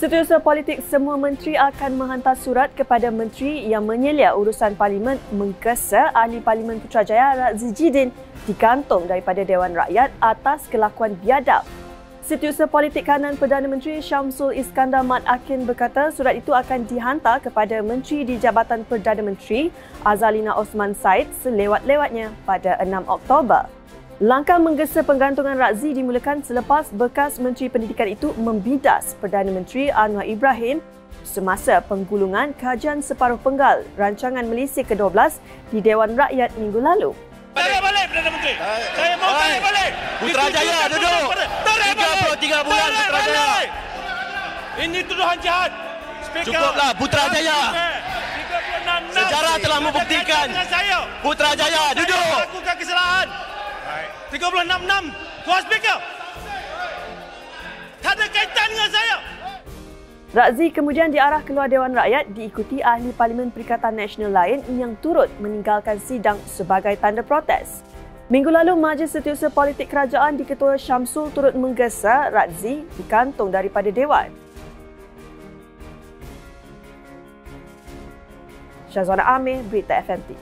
Setiausaha politik semua menteri akan menghantar surat kepada menteri yang menyelia urusan parlimen menggesa ahli parlimen Putrajaya Razi Jidin digantung daripada Dewan Rakyat atas kelakuan biadab. Setiausaha politik kanan Perdana Menteri Syamsul Iskandar Mat Akin berkata surat itu akan dihantar kepada Menteri di Jabatan Perdana Menteri Azalina Osman Said selewat-lewatnya pada 6 Oktober. Langkah menggesa penggantungan Razi dimulakan selepas bekas Menteri Pendidikan itu membidas Perdana Menteri Anwar Ibrahim semasa penggulungan kajian separuh penggal rancangan Malaysia ke-12 di Dewan Rakyat minggu lalu. Tarik balik Perdana Menteri. Saya mau tarik balik. Putrajaya duduk. Tarik balik. 33 bulan Tarik Putrajaya. balik. Ini tuduhan jahat. Speaker. Cukuplah, Putrajaya. 36 Sejarah telah membuktikan. Putrajaya duduk. melakukan kesalahan. 36-6. Tuan Speaker. Tak ada kaitan dengan saya. Razi kemudian diarah keluar Dewan Rakyat diikuti ahli Parlimen Perikatan Nasional lain yang turut meninggalkan sidang sebagai tanda protes. Minggu lalu, Majlis Setiausaha Politik Kerajaan diketua Syamsul turut menggesa Razi dikantung daripada Dewan. Syazwana Amir, Berita FMT.